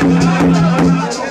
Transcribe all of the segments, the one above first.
Música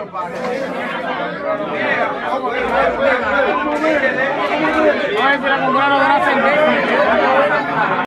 No, es